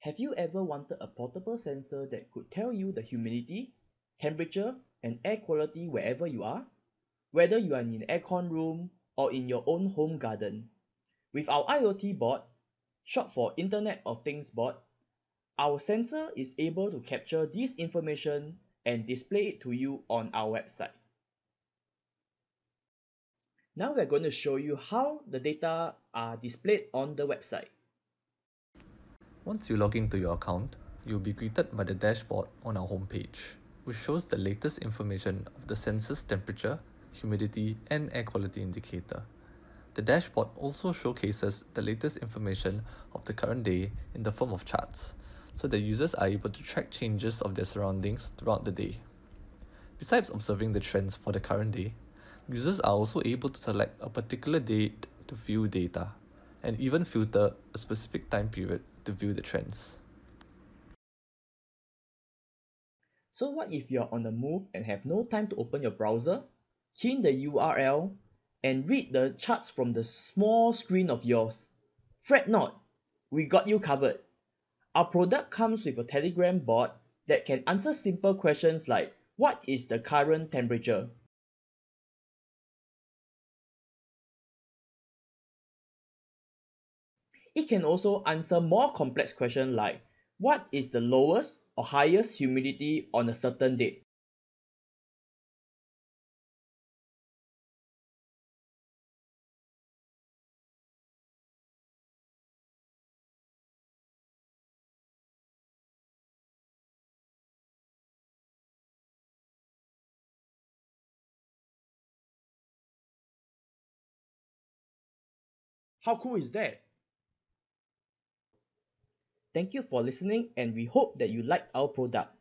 Have you ever wanted a portable sensor that could tell you the humidity, temperature, and air quality wherever you are? Whether you are in an aircon room or in your own home garden. With our IoT board, short for Internet of Things board, our sensor is able to capture this information and display it to you on our website. Now we're going to show you how the data are displayed on the website. Once you log into your account, you'll be greeted by the dashboard on our homepage, which shows the latest information of the sensor's temperature, humidity, and air quality indicator. The dashboard also showcases the latest information of the current day in the form of charts, so that users are able to track changes of their surroundings throughout the day. Besides observing the trends for the current day, Users are also able to select a particular date to view data, and even filter a specific time period to view the trends. So what if you're on the move and have no time to open your browser, key in the URL, and read the charts from the small screen of yours? Fret not, we got you covered. Our product comes with a telegram bot that can answer simple questions like what is the current temperature? It can also answer more complex questions like what is the lowest or highest humidity on a certain date? How cool is that? Thank you for listening and we hope that you like our product.